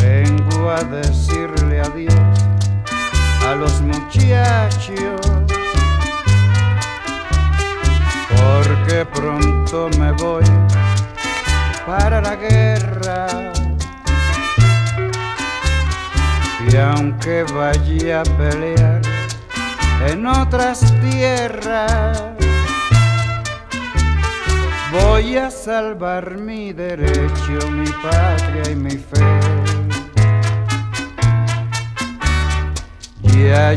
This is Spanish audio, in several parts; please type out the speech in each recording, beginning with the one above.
vengo a decirle adiós a los muchachos, porque pronto me voy para la guerra. Y aunque vaya a pelear en otras tierras, voy a salvar mi derecho, mi patria y mi fe.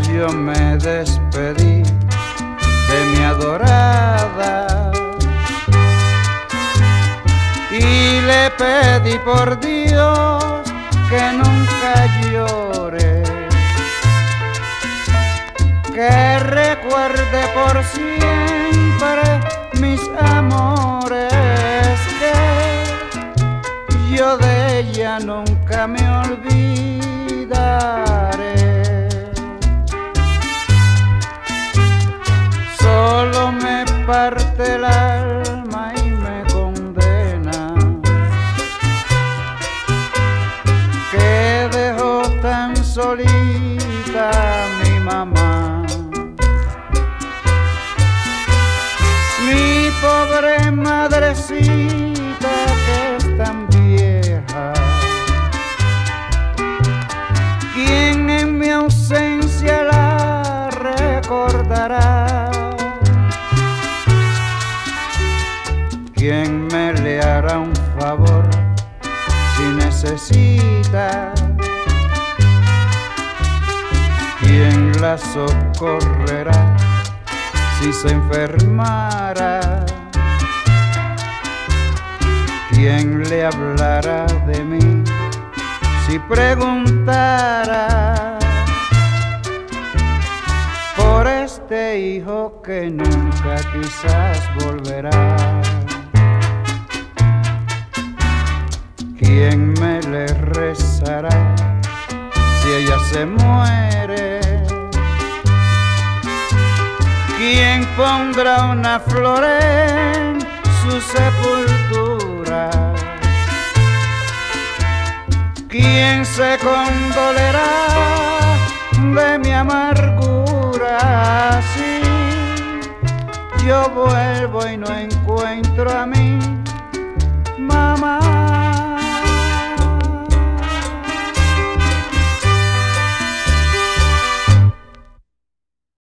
Yo me despedí de mi adorada y le pedí por Dios que nunca llore, que recuerde por siempre mis amores, que yo de ella nunca me olvidaré. Parte el alma y me condena que dejó tan solita mi mamá. Mi pobre madrecita que es tan vieja, quien en mi ausencia la recordará. ¿Quién me le hará un favor si necesita? ¿Quién la socorrerá si se enfermara? ¿Quién le hablará de mí si preguntara por este hijo que nunca quizás volverá? Se muere? ¿Quién pondrá una flor en su sepultura? ¿Quién se condolerá de mi amargura? Si yo vuelvo y no encuentro a mi mamá.